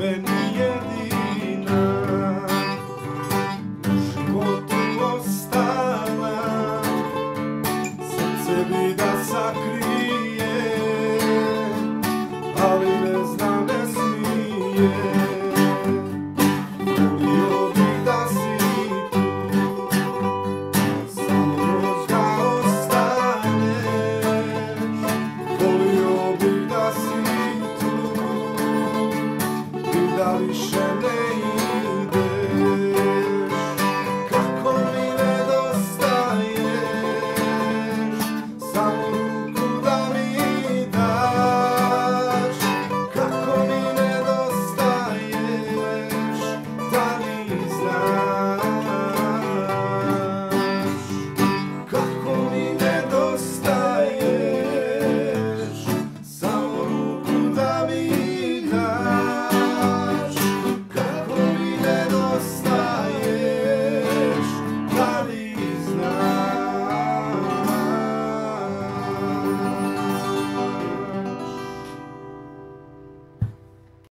woman.